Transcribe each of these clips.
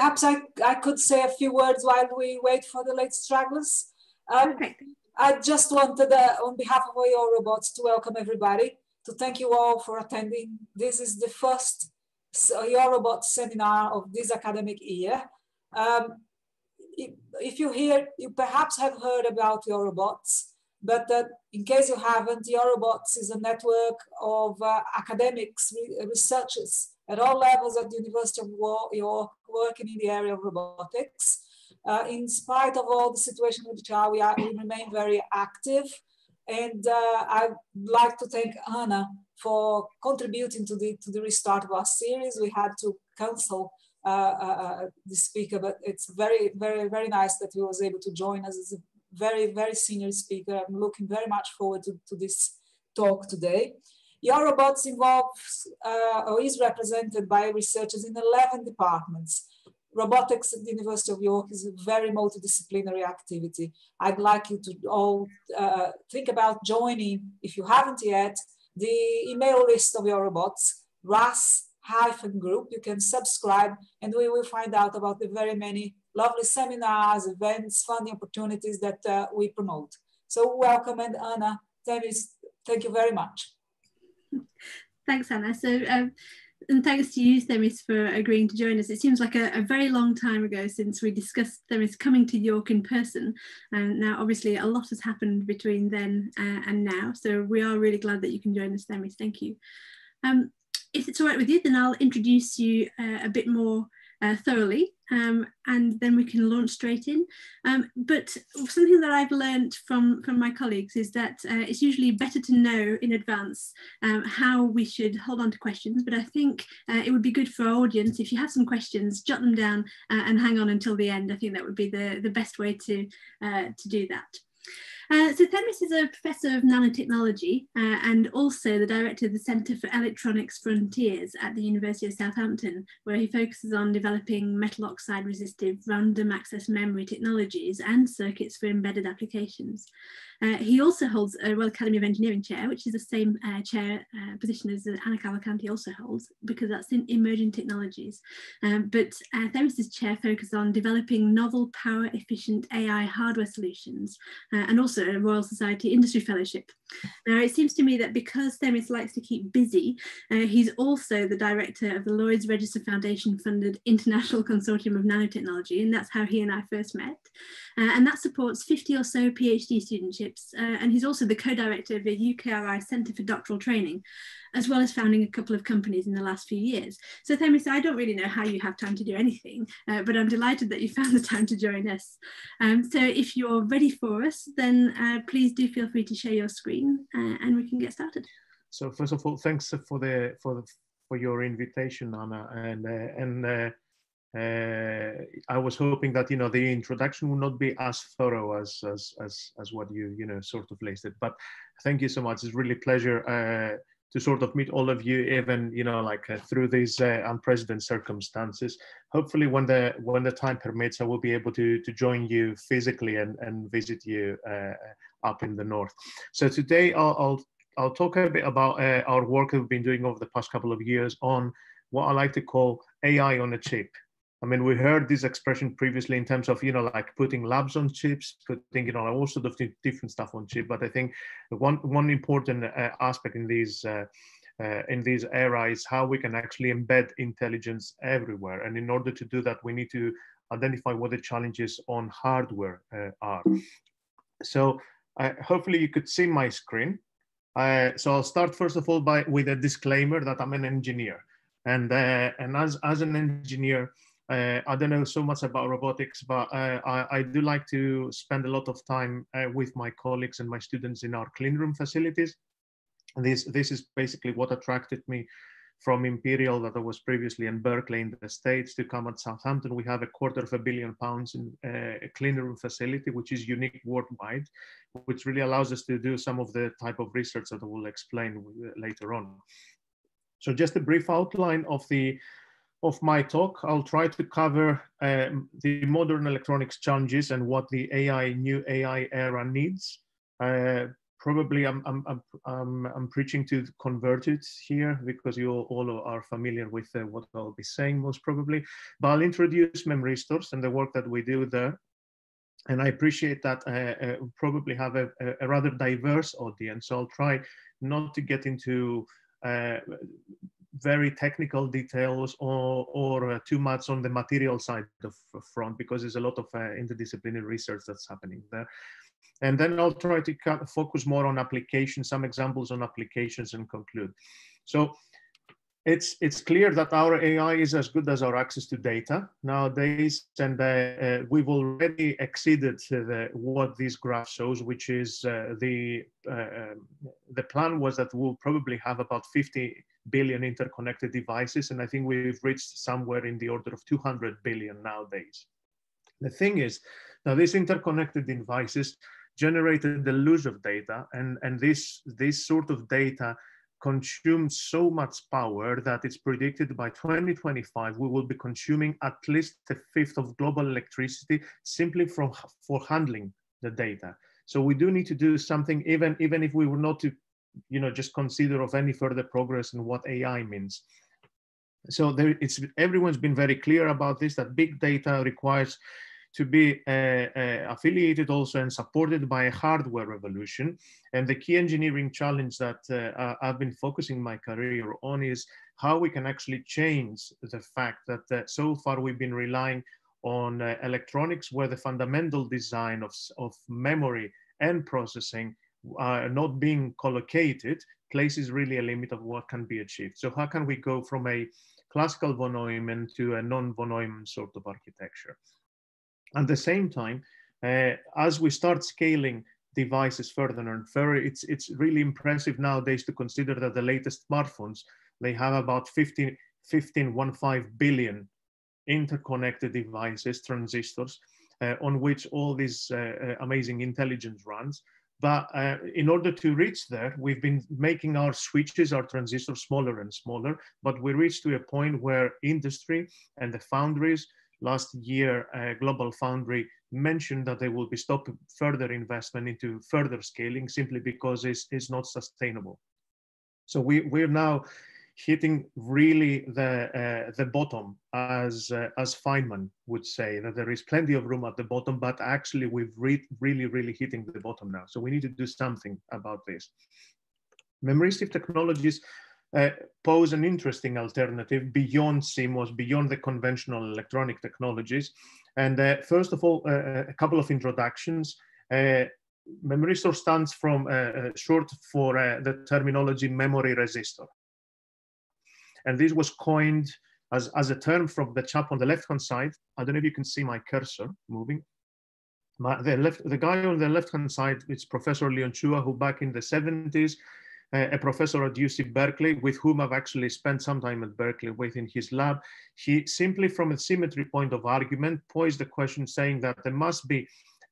perhaps I, I could say a few words while we wait for the late stragglers. Um, I just wanted, uh, on behalf of YorRobots, to welcome everybody, to thank you all for attending. This is the first YorRobots seminar of this academic year. Um, if, if you hear, you perhaps have heard about YorRobots, but uh, in case you haven't, YorRobots is a network of uh, academics, re researchers at all levels at the University of York working in the area of robotics. Uh, in spite of all the situation with HR, we, are, we remain very active. And uh, I'd like to thank Anna for contributing to the, to the restart of our series. We had to cancel uh, uh, uh the speaker, but it's very, very, very nice that he was able to join us as a very, very senior speaker. I'm looking very much forward to, to this talk today. YorRobots involves uh, or is represented by researchers in 11 departments robotics at the University of York is a very multidisciplinary activity. I'd like you to all uh, think about joining, if you haven't yet, the email list of YorRobots, RAS hyphen group. You can subscribe and we will find out about the very many lovely seminars, events, funding opportunities that uh, we promote. So welcome and Anna, thank you very much. Thanks, Anna. So um, and thanks to you, Themis, for agreeing to join us. It seems like a, a, very long time ago since we discussed Themis coming to York in person. And now, obviously, a lot has happened between then uh, and now. So we are really glad that you can join us, Themis. Thank you. Um, if it's all right with you, then I'll introduce you uh, a bit more uh, thoroughly um, and then we can launch straight in. Um, but something that I've learned from, from my colleagues is that uh, it's usually better to know in advance um, how we should hold on to questions. But I think uh, it would be good for our audience if you have some questions, jot them down uh, and hang on until the end. I think that would be the, the best way to, uh, to do that. Uh, so Themis is a professor of nanotechnology uh, and also the director of the Centre for Electronics Frontiers at the University of Southampton, where he focuses on developing metal oxide resistive random access memory technologies and circuits for embedded applications. Uh, he also holds a Royal Academy of Engineering chair, which is the same uh, chair uh, position as Ana Cavalcanti also holds, because that's in emerging technologies. Um, but uh, Themis's chair focuses on developing novel power efficient AI hardware solutions and also a Royal Society Industry Fellowship. Now, it seems to me that because Themis likes to keep busy, uh, he's also the director of the Lloyd's Register Foundation funded International Consortium of Nanotechnology, and that's how he and I first met. Uh, and that supports 50 or so PhD studentships. Uh, and he's also the co-director of the UKRI Centre for Doctoral Training, as well as founding a couple of companies in the last few years. So Themis, I don't really know how you have time to do anything, uh, but I'm delighted that you found the time to join us. Um, so if you're ready for us, then uh, please do feel free to share your screen uh, and we can get started. So first of all, thanks for the for the for your invitation, Anna, and uh, and uh, I was hoping that you know the introduction would not be as thorough as as as, as what you you know sort of listed. But thank you so much. It's really pleasure uh, to sort of meet all of you, even you know like uh, through these uh, unprecedented circumstances. Hopefully, when the when the time permits, I will be able to to join you physically and and visit you uh, up in the north. So today I'll I'll, I'll talk a bit about uh, our work we've been doing over the past couple of years on what I like to call AI on a chip. I mean, we heard this expression previously in terms of, you know, like putting labs on chips, putting, you know, all sorts of different stuff on chip. But I think one, one important uh, aspect in these, uh, uh, in this era is how we can actually embed intelligence everywhere. And in order to do that, we need to identify what the challenges on hardware uh, are. So uh, hopefully you could see my screen. Uh, so I'll start first of all by with a disclaimer that I'm an engineer. And, and as, as an engineer, uh, I don't know so much about robotics, but uh, I, I, do like to spend a lot of time uh, with my colleagues and my students in our clean room facilities. And this, this is basically what attracted me from Imperial that I was previously in Berkeley in the States to come at Southampton. We have a quarter of a billion pounds in uh, a clean room facility, which is unique worldwide, which really allows us to do some of the type of research that I will explain later on. So just a brief outline of the of my talk, I'll try to cover um, the modern electronics challenges and what the AI, new AI era needs. Uh, probably I'm, I'm, I'm, I'm, preaching to converted here because you all are familiar with uh, what I'll be saying most probably. But I'll introduce memristors and the work that we do there. And I appreciate that uh, uh, probably have a, a, rather diverse audience. So I'll try not to get into uh, very technical details or, or uh, too much on the material side of front because there's a lot of uh, interdisciplinary research that's happening there. And then I'll try to focus more on applications, some examples on applications and conclude. So it's, it's clear that our AI is as good as our access to data nowadays, and uh, uh, we've already exceeded the, what this graph shows, which is uh, the, um, the plan was that we'll probably have about 50 billion interconnected devices, and I think we've reached somewhere in the order of 200 billion nowadays. The thing is, now these interconnected devices generated the loss of data, and, and this, this sort of data consumes so much power that it's predicted by 2025 we will be consuming at least a fifth of global electricity simply from, for handling the data. So we do need to do something, even, even if we were not to you know, just consider of any further progress in what AI means. So there, it's everyone's been very clear about this, that big data requires to be uh, uh, affiliated also and supported by a hardware revolution. And the key engineering challenge that uh, I've been focusing my career on is how we can actually change the fact that uh, so far we've been relying on uh, electronics where the fundamental design of, of memory and processing uh, not being collocated places really a limit of what can be achieved. So how can we go from a classical von Neumann to a non-von Neumann sort of architecture? At the same time, uh, as we start scaling devices further and further, it's, it's really impressive nowadays to consider that the latest smartphones, they have about 15, 15, 15 billion interconnected devices, transistors, uh, on which all this uh, uh amazing intelligence runs. But uh, in order to reach there, we've been making our switches, our transistors smaller and smaller, but we reached to a point where industry and the foundries, last year, uh, Global Foundry mentioned that they will be stopping further investment into further scaling simply because it's, it's not sustainable. So we, we're now hitting really the uh, the bottom, as uh, as Feynman would say, that there is plenty of room at the bottom, but actually we've re really really hitting the bottom now. So we need to do something about this. Memristive technologies uh, pose an interesting alternative beyond CMOS, beyond the conventional electronic technologies. And uh, first of all, uh, a couple of introductions. Uh, Memristor stands from uh, short for the terminology memory resistor. And this was coined as, as a term from the chap on the left-hand side. I don't know if you can see my cursor moving. My, the, left, the guy on the left-hand side is Professor Leon Chua, who back in the 70s, uh, a professor at UC Berkeley, with whom I've actually spent some time at Berkeley within his lab. He simply, from a symmetry point of argument, posed the question saying that there must be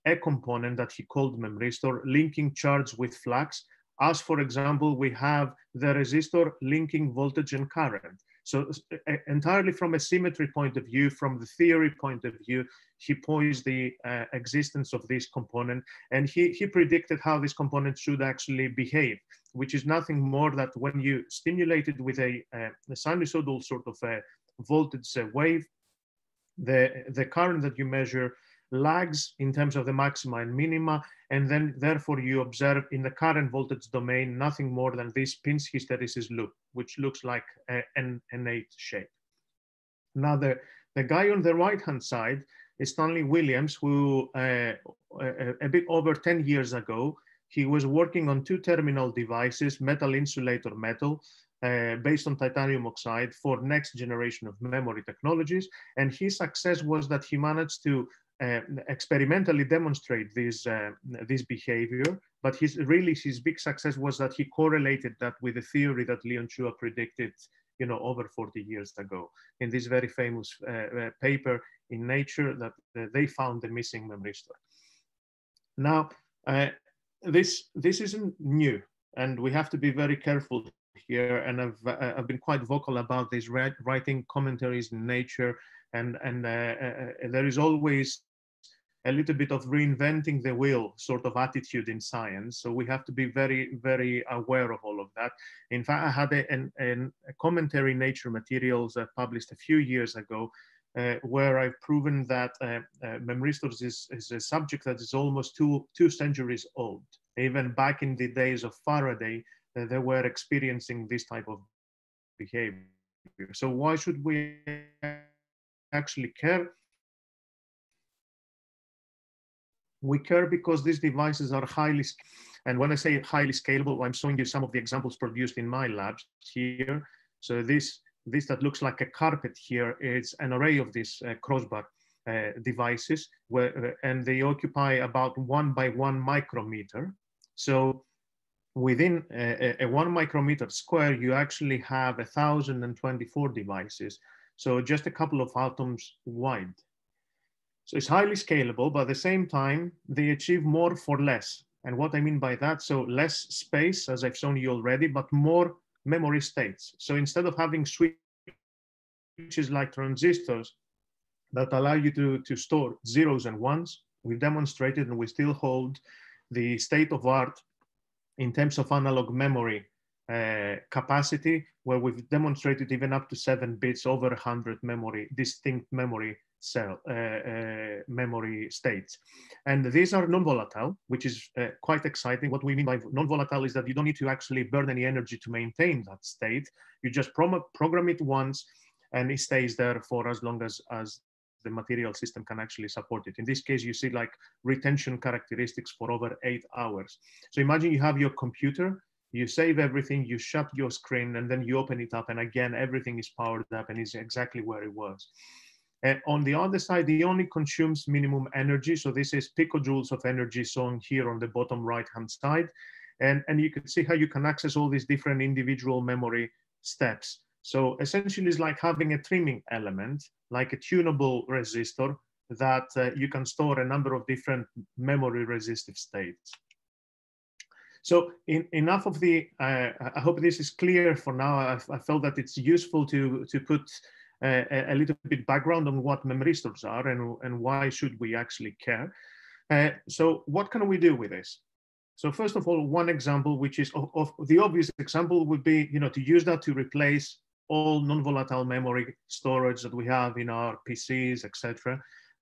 a component that he called memristor linking charge with flux as for example, we have the resistor linking voltage and current. So entirely from a symmetry point of view, from the theory point of view, he posed the uh, existence of this component and he, he predicted how this component should actually behave, which is nothing more that when you stimulate it with a, uh, a sinusoidal sort of a voltage wave, the, the current that you measure lags in terms of the maxima and minima, and then therefore you observe in the current voltage domain nothing more than this pinch hysteresis loop, which looks like a, an innate shape. Now the, the guy on the right-hand side is Stanley Williams, who uh, a, a bit over 10 years ago, he was working on two terminal devices, metal insulator metal, uh, based on titanium oxide for next generation of memory technologies. And his success was that he managed to uh, experimentally demonstrate this, uh, this behavior, but his really his big success was that he correlated that with the theory that Leon Chua predicted you know, over 40 years ago in this very famous uh, uh paper in Nature that uh, they found the missing memristor. Now, uh, this, this isn't new and we have to be very careful here and I've, I've been quite vocal about this writing commentaries in Nature and, and there is always a little bit of reinventing the wheel sort of attitude in science. So we have to be very, very aware of all of that. In fact, I had a, an, an, a commentary in Nature Materials uh, published a few years ago uh, where I've proven that uh, uh, is, is, a subject that is almost two, two centuries old. Even back in the days of Faraday, uh, they were experiencing this type of behavior. So why should we actually care? We care because these devices are highly, and when I say highly scalable, I'm showing you some of the examples produced in my labs here. So this, this that looks like a carpet here is an array of these uh, crossbar uh, devices, where, uh, and they occupy about one by one micrometer. So within a, a, one micrometer square, you actually have 1,024 devices. So just a couple of atoms wide. So it's highly scalable, but at the same time, they achieve more for less. And what I mean by that, so less space, as I've shown you already, but more memory states. So instead of having switches like transistors that allow you to, to store zeros and ones, we've demonstrated and we still hold the state of art in terms of analog memory uh, capacity, where we've demonstrated even up to seven bits over 100 memory, distinct memory cell, uh, uh, memory states. And these are non-volatile, which is uh, quite exciting. What we mean by non-volatile is that you don't need to actually burn any energy to maintain that state. You just program it once and it stays there for as long as, as the material system can actually support it. In this case, you see like retention characteristics for over eight hours. So imagine you have your computer, you save everything, you shut your screen, and then you open it up, and again, everything is powered up and is exactly where it was. Uh, on the other side, it only consumes minimum energy. So this is picojoules of energy shown here on the bottom right-hand side. And, and you can see how you can access all these different individual memory steps. So essentially it's like having a trimming element, like a tunable resistor that uh, you can store a number of different memory resistive states. So in, enough of the, uh, I hope this is clear for now. I, I felt that it's useful to, to put a, a, little bit background on what memristors are and, and why should we actually care. Uh, so what can we do with this? So first of all, one example, which is of, of, the obvious example would be, you know, to use that to replace all non-volatile memory storage that we have in our PCs, etc.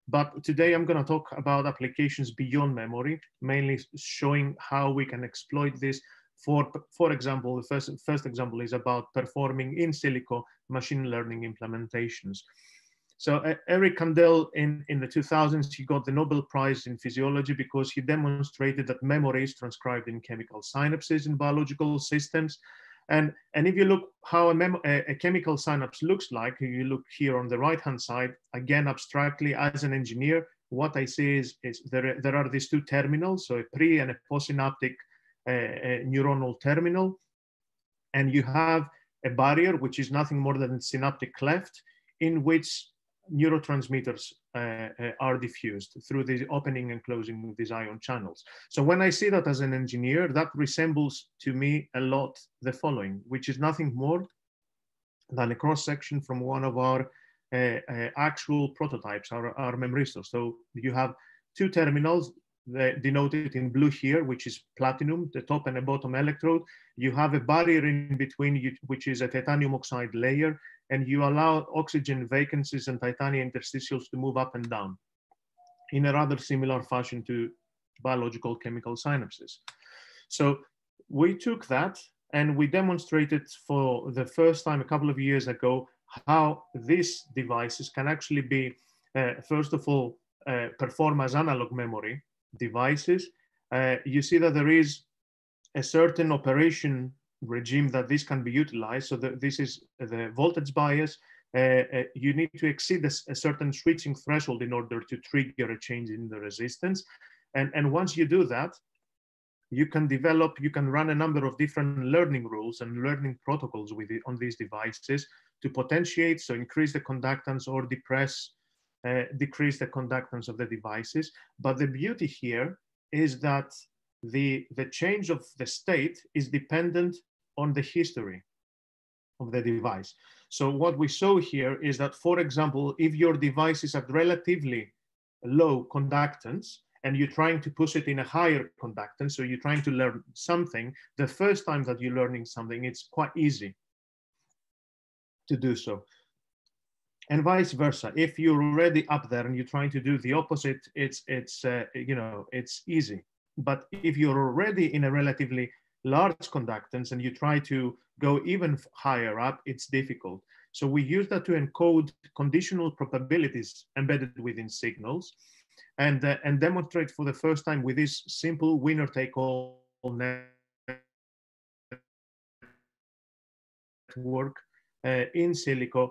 But today I'm going to talk about applications beyond memory, mainly showing how we can exploit this. For, for example, the first, first example is about performing in silico machine learning implementations. So uh, Eric Kandel in, in the 2000s, he got the Nobel Prize in physiology because he demonstrated that memory is transcribed in chemical synapses in biological systems. And, and if you look how a, a, chemical synapse looks like, you look here on the right-hand side, again, abstractly as an engineer, what I see is, is there, there are these two terminals, so a pre and a postsynaptic neuronal terminal. And you have a barrier, which is nothing more than a synaptic cleft, in which neurotransmitters uh, uh, are diffused through the opening and closing of these ion channels. So when I see that as an engineer, that resembles to me a lot the following, which is nothing more than a cross section from one of our uh, uh, actual prototypes, our, our memristors. So you have two terminals denoted in blue here, which is platinum, the top and the bottom electrode. You have a barrier in between, which is a titanium oxide layer, and you allow oxygen vacancies and titanium interstitials to move up and down in a rather similar fashion to biological chemical synapses. So we took that and we demonstrated for the first time a couple of years ago how these devices can actually be, uh, first of all, uh, perform as analog memory devices, uh, you see that there is a certain operation regime that this can be utilized. So the, this is the voltage bias. Uh, uh, you need to exceed a, a, certain switching threshold in order to trigger a change in the resistance. And, and once you do that, you can develop, you can run a number of different learning rules and learning protocols with it, on these devices to potentiate, so increase the conductance or depress uh, decrease the conductance of the devices. But the beauty here is that the, the change of the state is dependent on the history of the device. So what we show here is that, for example, if your device is at relatively low conductance and you're trying to push it in a higher conductance, so you're trying to learn something, the first time that you're learning something, it's quite easy to do so. And vice versa. If you're already up there and you're trying to do the opposite, it's, it's uh, you know, it's easy. But if you're already in a relatively large conductance and you try to go even higher up, it's difficult. So we use that to encode conditional probabilities embedded within signals and, uh, and demonstrate for the first time with this simple winner take all network uh, in silico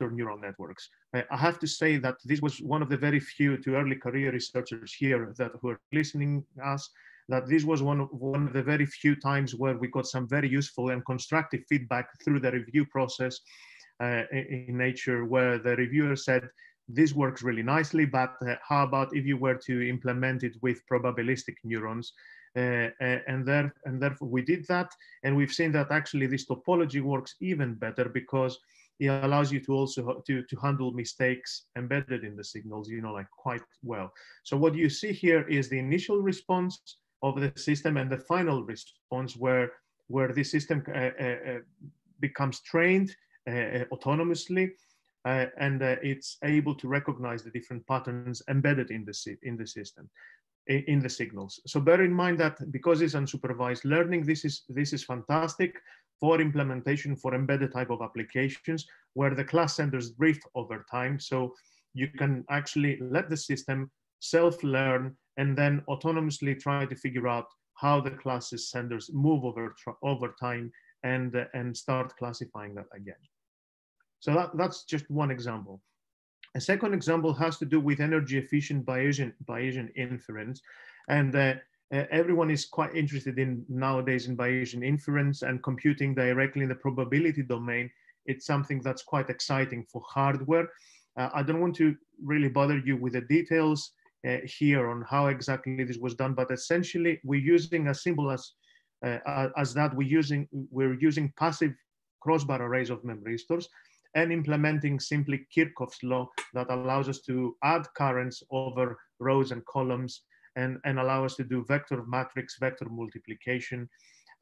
neural networks. I have to say that this was one of the very few to early career researchers here that who are listening us, that this was one of, one of the very few times where we got some very useful and constructive feedback through the review process uh, in Nature, where the reviewer said, this works really nicely, but uh, how about if you were to implement it with probabilistic neurons? Uh, uh, and, there, and therefore we did that, and we've seen that actually this topology works even better because it allows you to also to, to handle mistakes embedded in the signals, you know, like quite well. So what you see here is the initial response of the system and the final response where, where the system uh, uh, uh becomes trained uh, autonomously uh, and uh, it's able to recognize the different patterns embedded in the, in the system, in, the signals. So bear in mind that because it's unsupervised learning, this is, this is fantastic for implementation for embedded type of applications where the class centers drift over time. So you can actually let the system self-learn and then autonomously try to figure out how the classes centers move over, over time and, uh, and start classifying that again. So that, that's just one example. A second example has to do with energy efficient Bayesian, Bayesian inference. And uh, everyone is quite interested in nowadays in Bayesian inference and computing directly in the probability domain. It's something that's quite exciting for hardware. Uh, I don't want to really bother you with the details uh, here on how exactly this was done, but essentially we're using as simple as uh, as that we're using we're using passive crossbar arrays of memristors and implementing simply Kirchhoff's law that allows us to add currents over rows and columns and, and allow us to do vector matrix, vector multiplication,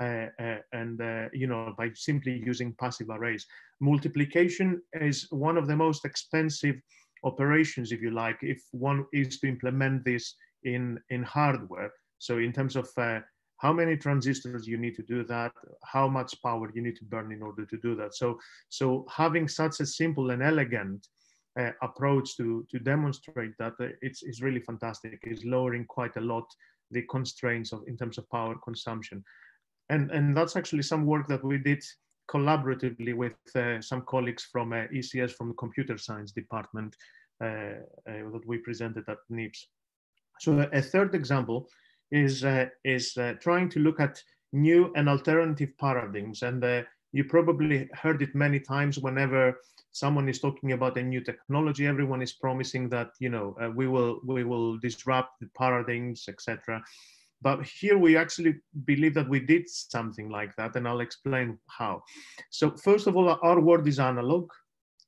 uh, uh, and uh, you know by simply using passive arrays. Multiplication is one of the most expensive operations, if you like, if one is to implement this in in hardware. So in terms of uh, how many transistors you need to do that, how much power you need to burn in order to do that. So, so having such a simple and elegant uh, approach to, to demonstrate that uh, it's, it's really fantastic. It's lowering quite a lot the constraints of in terms of power consumption. And, and that's actually some work that we did collaboratively with uh, some colleagues from uh, ECS from the computer science department uh, uh, that we presented at NIPS. So a third example is, is trying to look at new and alternative paradigms. And you probably heard it many times whenever someone is talking about a new technology, everyone is promising that, you know, uh, we, will, we will disrupt the paradigms, etc. But here we actually believe that we did something like that, and I'll explain how. So first of all, our world is analog.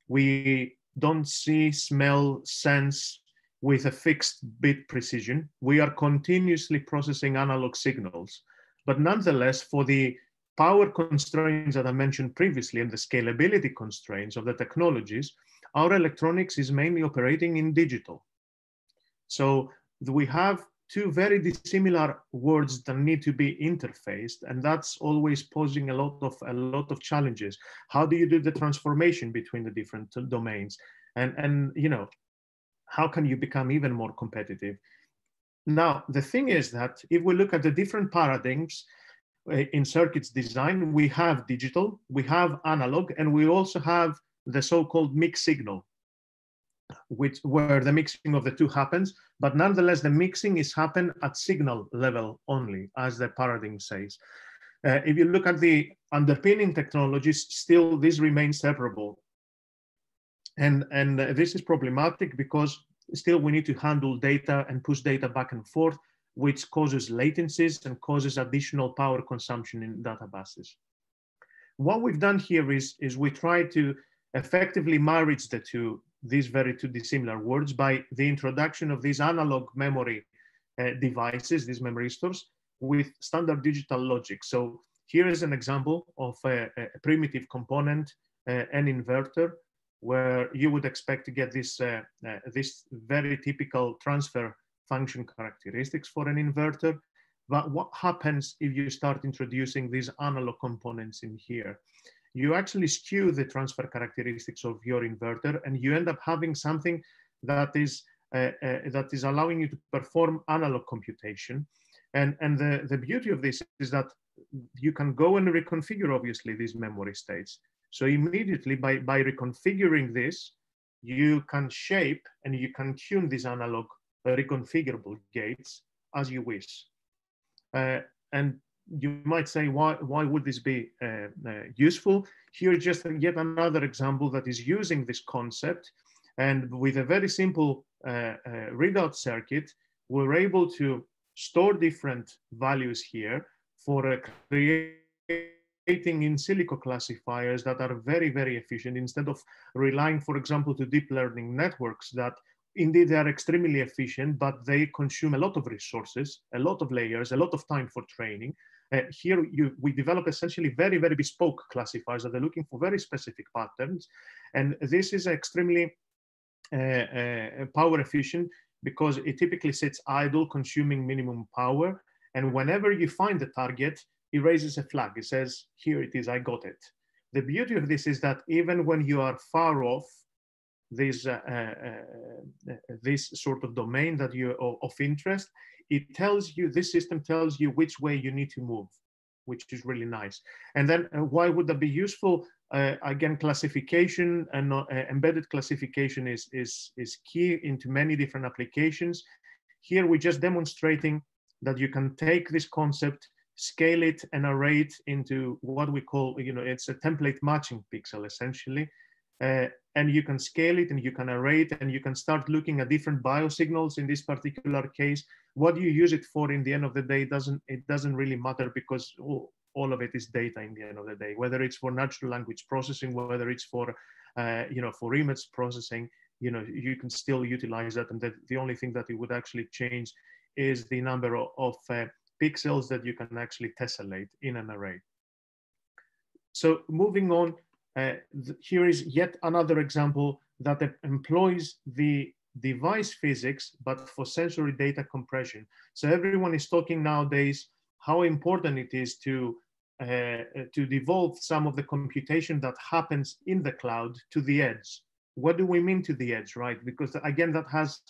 We don't see, smell, sense, with a fixed bit precision. We are continuously processing analog signals. But nonetheless, for the power constraints that I mentioned previously and the scalability constraints of the technologies, our electronics is mainly operating in digital. So we have two very dissimilar words that need to be interfaced and that's always posing a lot of a lot of challenges how do you do the transformation between the different domains and and you know how can you become even more competitive? Now, the thing is that if we look at the different paradigms in circuits design, we have digital, we have analog, and we also have the so-called mixed signal, which where the mixing of the two happens, but nonetheless, the mixing is happen at signal level only, as the paradigm says. Uh, if you look at the underpinning technologies, still this remains separable. And, and uh, this is problematic because still we need to handle data and push data back and forth, which causes latencies and causes additional power consumption in databases. What we've done here is, is we try to effectively marriage the two, these very two dissimilar words by the introduction of these analog memory uh, devices, these memristors, with standard digital logic. So here is an example of a, a primitive component, uh, an inverter, where you would expect to get this, uh, uh, this very typical transfer function characteristics for an inverter. But what happens if you start introducing these analog components in here? You actually skew the transfer characteristics of your inverter and you end up having something that is, uh, uh, that is allowing you to perform analog computation. And, and the, the beauty of this is that you can go and reconfigure, obviously, these memory states. So immediately by, by reconfiguring this, you can shape and you can tune these analog reconfigurable gates as you wish. Uh, and you might say, why, why would this be uh, uh, useful? Here just yet another example that is using this concept. And with a very simple uh, uh, readout circuit, we're able to store different values here for creating in silico classifiers that are very, very efficient instead of relying, for example, to deep learning networks that indeed they are extremely efficient, but they consume a lot of resources, a lot of layers, a lot of time for training. Uh, here you, we develop essentially very, very bespoke classifiers that are looking for very specific patterns. And this is extremely uh, uh, power efficient because it typically sits idle, consuming minimum power. And whenever you find the target, it raises a flag. It says, here it is, I got it. The beauty of this is that even when you are far off this, uh, uh, uh, this sort of domain that you of, of interest, it tells you, this system tells you which way you need to move, which is really nice. And then uh, why would that be useful? Uh, again, classification and uh, embedded classification is, is, is key into many different applications. Here we're just demonstrating that you can take this concept scale it and array it into what we call, you know, it's a template matching pixel essentially. Uh, and you can scale it and you can array it and you can start looking at different biosignals in this particular case. What you use it for in the end of the day doesn't, it doesn't really matter because all, all of it is data in the end of the day, whether it's for natural language processing, whether it's for, uh, you know, for image processing, you know, you can still utilize that. And the only thing that it would actually change is the number of, of uh, pixels that you can actually tessellate in an array. So moving on, here is yet another example that employs the device physics, but for sensory data compression. So everyone is talking nowadays how important it is to uh, to devolve some of the computation that happens in the cloud to the edge. What do we mean to the edge, right? Because again, that has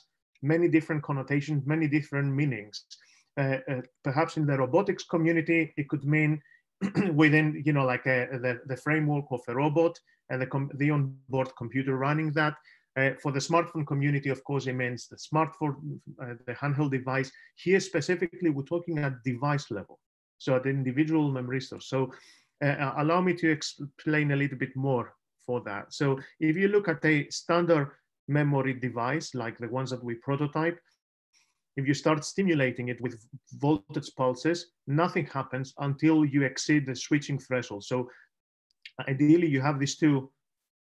many different connotations, many different meanings. Uh, uh, perhaps in the robotics community, it could mean within, you know, like a, uh, the, the framework of a robot and the, the onboard computer running that. Uh, for the smartphone community, of course, it means the smartphone, uh, the handheld device. Here specifically, we're talking at device level, so at the individual memristor. So uh, allow me to explain a little bit more for that. So if you look at a standard memory device, like the ones that we prototype, if you start stimulating it with voltage pulses, nothing happens until you exceed the switching threshold. So ideally you have these two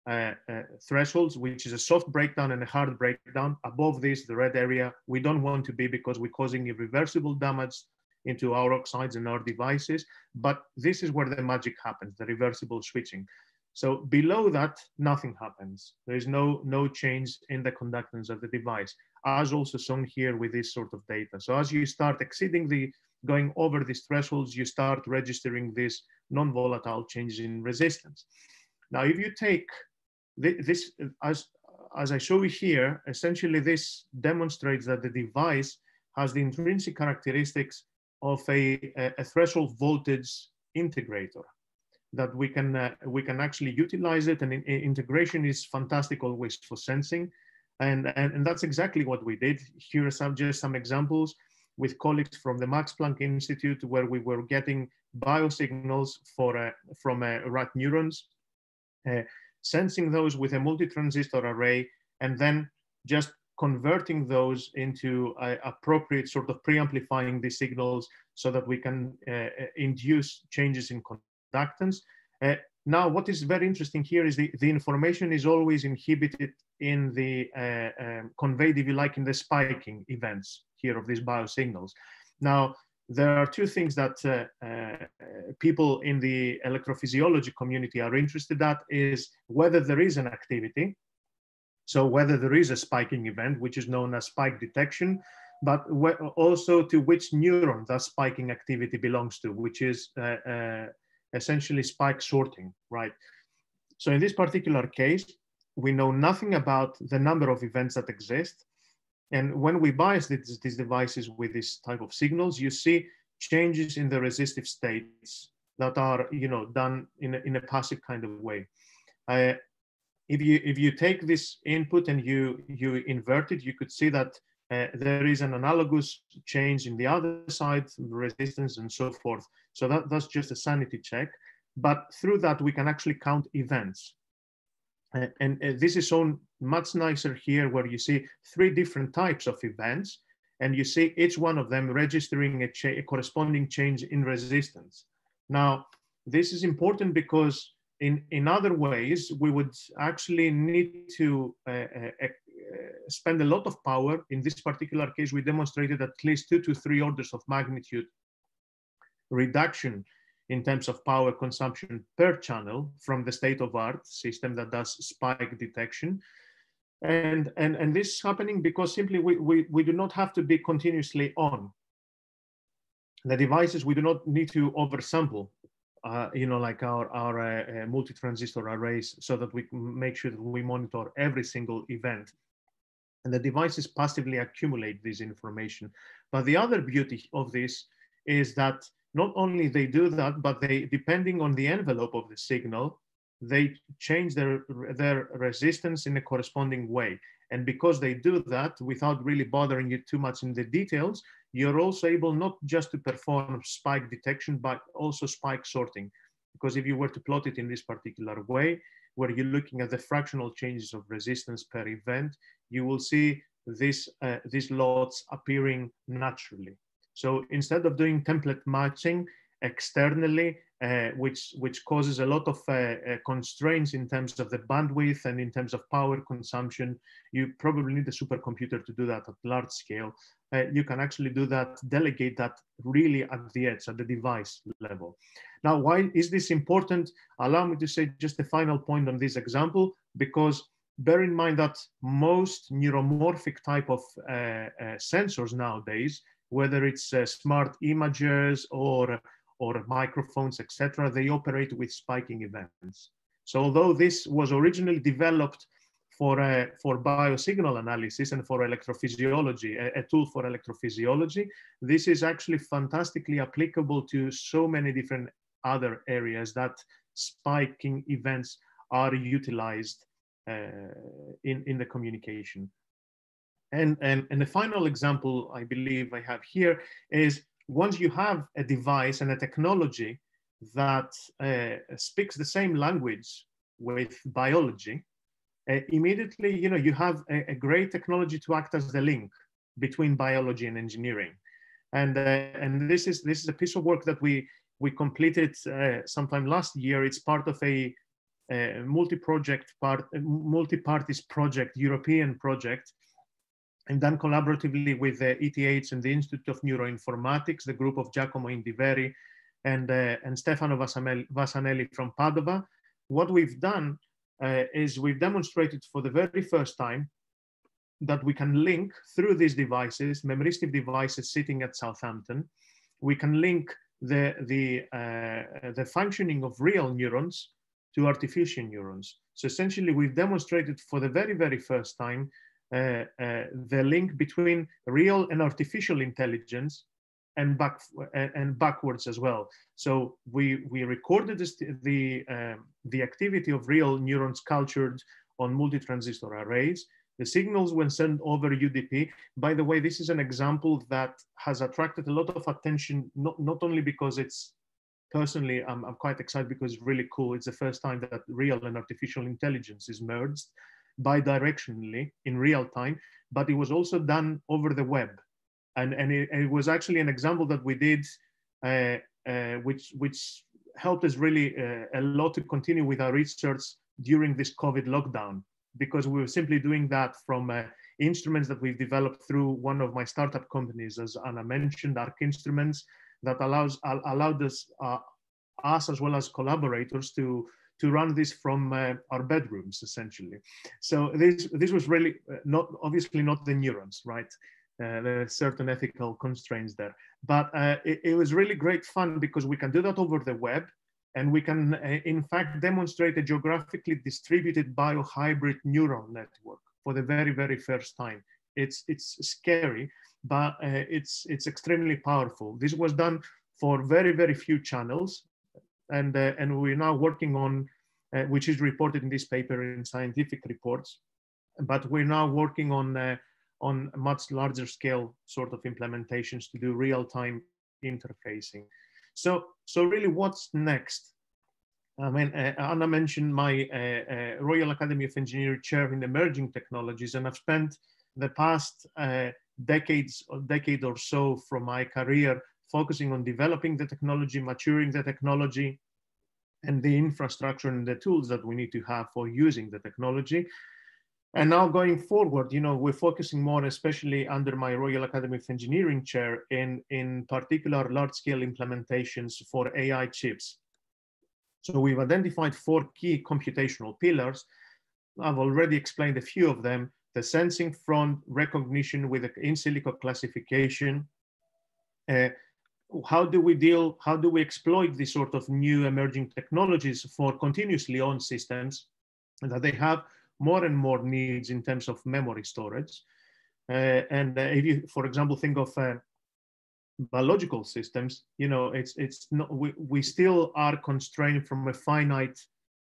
uh, uh, thresholds, which is a soft breakdown and a hard breakdown. Above this, the red area, we don't want to be because we're causing irreversible damage into our oxides and our devices. But this is where the magic happens, the reversible switching. So below that, nothing happens. There is no, no change in the conductance of the device as also shown here with this sort of data. So as you start exceeding the, going over these thresholds, you start registering these non-volatile changes in resistance. Now, if you take this, as, as I show you here, essentially this demonstrates that the device has the intrinsic characteristics of a, a, threshold voltage integrator that we can, uh, we can actually utilize it and in, integration is fantastic always for sensing and, and, and that's exactly what we did. Here are some, just some examples with colleagues from the Max Planck Institute where we were getting biosignals for, uh, from uh, rat neurons, uh, sensing those with a multi-transistor array, and then just converting those into uh, appropriate sort of pre-amplifying the signals so that we can uh, uh, induce changes in conductance. now, what is very interesting here is the, the information is always inhibited in the uh, um, conveyed, if you like, in the spiking events here of these biosignals. Now, there are two things that uh, uh, people in the electrophysiology community are interested at is whether there is an activity. So whether there is a spiking event, which is known as spike detection, but also to which neuron that spiking activity belongs to, which is uh, uh, essentially spike sorting, right? So in this particular case, we know nothing about the number of events that exist. And when we bias these, these devices with this type of signals, you see changes in the resistive states that are, you know, done in a, in a passive kind of way. Uh, if you if you take this input and you you invert it, you could see that uh, there is an analogous change in the other side, resistance and so forth. So that, that's just a sanity check. But through that, we can actually count events. Uh, and uh, this is shown much nicer here where you see three different types of events and you see each one of them registering a, a corresponding change in resistance. Now, this is important because in, in other ways, we would actually need to uh, uh, uh, spend a lot of power. In this particular case, we demonstrated at least two to three orders of magnitude reduction in terms of power consumption per channel from the state-of-art system that does spike detection. And, and, and this is happening because simply we, we, we do not have to be continuously on. The devices, we do not need to oversample, uh, you know, like our, our uh, uh, multi-transistor arrays so that we make sure that we monitor every single event. And the devices passively accumulate this information. But the other beauty of this is that not only they do that, but they, depending on the envelope of the signal, they change their, their resistance in a corresponding way. And because they do that without really bothering you too much in the details, you're also able not just to perform spike detection, but also spike sorting. Because if you were to plot it in this particular way, where you're looking at the fractional changes of resistance per event, you will see this, uh, these lots appearing naturally. So instead of doing template matching externally, uh, which, which causes a lot of uh, uh, constraints in terms of the bandwidth and in terms of power consumption, you probably need a supercomputer to do that at large scale. Uh, you can actually do that, delegate that really at the edge, at the device level. Now, why is this important? Allow me to say just a final point on this example, because bear in mind that most neuromorphic type of uh, uh, sensors nowadays whether it's uh, smart imagers or, or microphones, etc., they operate with spiking events. So although this was originally developed for, uh, for biosignal analysis and for electrophysiology, a, a, tool for electrophysiology, this is actually fantastically applicable to so many different other areas that spiking events are utilized uh, in, in the communication. And, and, and the final example I believe I have here is once you have a device and a technology that uh, speaks the same language with biology, uh, immediately you know you have a, a, great technology to act as the link between biology and engineering. And, uh, and this, is, this is a piece of work that we, we completed uh, sometime last year. It's part of a, a multi-project part, multi-parties project, European project and done collaboratively with the ETH and the Institute of Neuroinformatics, the group of Giacomo Indiveri and, uh, and Stefano Vassanelli from Padova. What we've done uh, is we've demonstrated for the very first time that we can link through these devices, memristive devices sitting at Southampton, we can link the, the, uh, the functioning of real neurons to artificial neurons. So essentially we've demonstrated for the very, very first time the link between real and artificial intelligence and back and backwards as well. So we we recorded this, the um, the activity of real neurons cultured on multi-transistor arrays. The signals when sent over UDP. By the way, this is an example that has attracted a lot of attention, not, not only because it's personally, I'm, I'm quite excited because it's really cool. It's the first time that real and artificial intelligence is merged, bidirectionally in real time, but it was also done over the web. And, and it, it was actually an example that we did, uh, uh, which, which helped us really uh, a lot to continue with our research during this COVID lockdown. because we were simply doing that from uh, instruments that we've developed through one of my startup companies, as Anna mentioned, ARC Instruments, that allows allowed us uh, us as well as collaborators to to run this from uh, our bedrooms essentially. So this this was really uh, not obviously not the neurons, right? Uh, there are certain ethical constraints there, but uh, it, it, was really great fun because we can do that over the web, and we can uh, in fact demonstrate a geographically distributed biohybrid neural network for the very very first time. It's it's scary, but uh, it's it's extremely powerful. This was done for very very few channels and uh, and we're now working on, uh, which is reported in this paper in scientific reports, but we're now working on uh, on much larger scale sort of implementations to do real time interfacing. So so really, what's next? I mean, uh, Ana mentioned my uh, uh, Royal Academy of Engineering chair in emerging technologies, and I've spent the past decades, decade or so from my career focusing on developing the technology, maturing the technology, and the infrastructure and the tools that we need to have for using the technology. And now going forward, you know, we're focusing more, especially under my Royal Academy of Engineering chair, in, in particular large-scale implementations for AI chips. So we've identified four key computational pillars. I've already explained a few of them, the sensing front, recognition with in silico classification, uh, how do we deal, how do we exploit these sort of new emerging technologies for continuously on systems that they have more and more needs in terms of memory storage. Uh, and uh, if you, for example, think of uh, biological systems, you know, it's, it's not, we, we still are constrained from a finite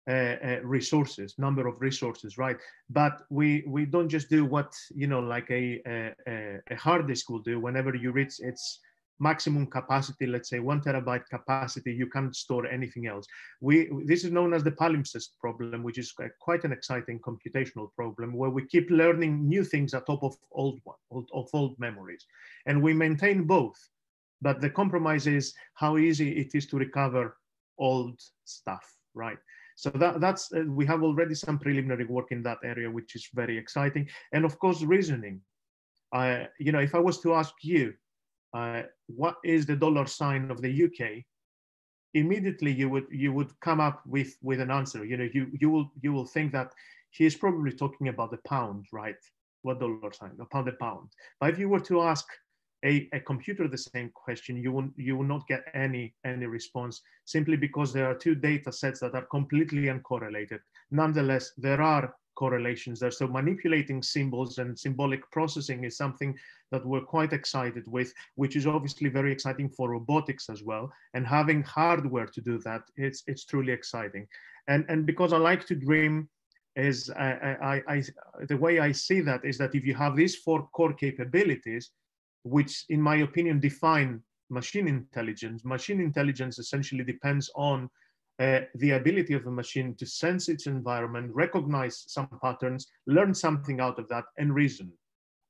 uh, uh, resources, number of resources, right? But we we don't just do what you know, like a, a, a hard disk will do. Whenever you reach its maximum capacity, let's say one terabyte capacity, you can't store anything else. We, this is known as the palimpsest problem, which is quite an exciting computational problem where we keep learning new things on top of old, one, of old memories. And we maintain both, but the compromise is how easy it is to recover old stuff, right? So that, that's, uh, we have already some preliminary work in that area, which is very exciting. And of course, reasoning. I, you know, if I was to ask you, uh, what is the dollar sign of the UK, immediately you would you would come up with with an answer. You know, you you will you will think that he is probably talking about the pound, right? What dollar sign? A pound, a pound. But if you were to ask a, a computer the same question, you will you will not get any any response simply because there are two data sets that are completely uncorrelated. Nonetheless, there are correlations there. So manipulating symbols and symbolic processing is something that we're quite excited with, which is obviously very exciting for robotics as well. And having hardware to do that, it's, it's truly exciting. And, and because I like to dream, is I, I, I, the way I see that is that if you have these four core capabilities, which in my opinion define machine intelligence, machine intelligence essentially depends on uh, the ability of a machine to sense its environment, recognize some patterns, learn something out of that, and reason.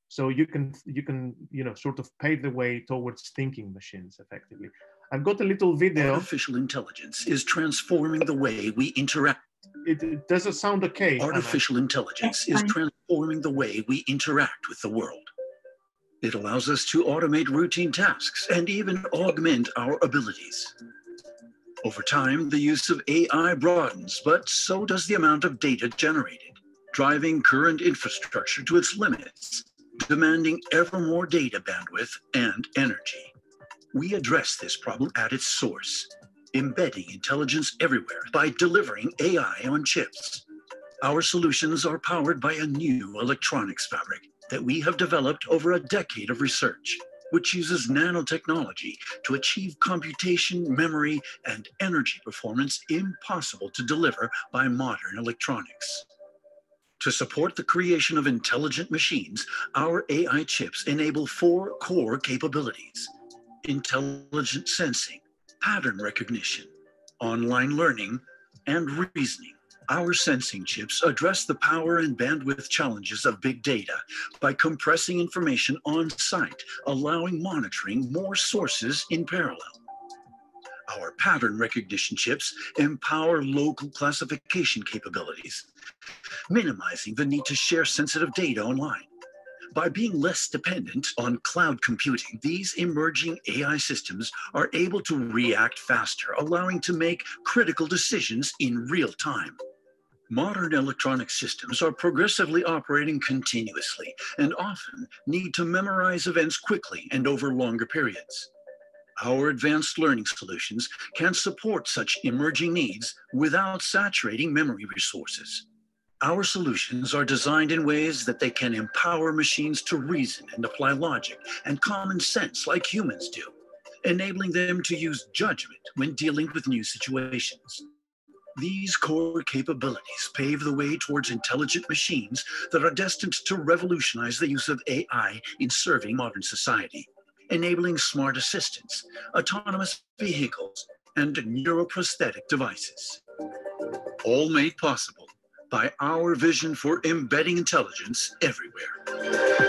So you can you can you know sort of pave the way towards thinking machines effectively. I've got a little video. Artificial intelligence is transforming the way we interact. It, it doesn't sound okay? Artificial intelligence is transforming the way we interact with the world. It allows us to automate routine tasks and even augment our abilities. Over time, the use of AI broadens, but so does the amount of data generated, driving current infrastructure to its limits, demanding ever more data bandwidth and energy. We address this problem at its source, embedding intelligence everywhere by delivering AI on chips. Our solutions are powered by a new electronics fabric that we have developed over a decade of research which uses nanotechnology to achieve computation, memory, and energy performance impossible to deliver by modern electronics. To support the creation of intelligent machines, our AI chips enable four core capabilities intelligent sensing, pattern recognition, online learning, and reasoning. Our sensing chips address the power and bandwidth challenges of big data by compressing information on site, allowing monitoring more sources in parallel. Our pattern recognition chips empower local classification capabilities, minimizing the need to share sensitive data online. By being less dependent on cloud computing, these emerging AI systems are able to react faster, allowing to make critical decisions in real time. Modern electronic systems are progressively operating continuously and often need to memorize events quickly and over longer periods. Our advanced learning solutions can support such emerging needs without saturating memory resources. Our solutions are designed in ways that they can empower machines to reason and apply logic and common sense like humans do, enabling them to use judgment when dealing with new situations. These core capabilities pave the way towards intelligent machines that are destined to revolutionize the use of AI in serving modern society enabling smart assistants, autonomous vehicles, and neuroprosthetic devices. All made possible by our vision for embedding intelligence everywhere.